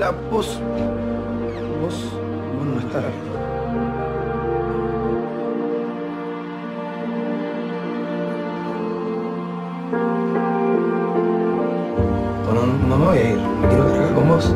la voz. Vos, vos no estás. No, no, no me voy a ir. Me quiero quedar acá con vos.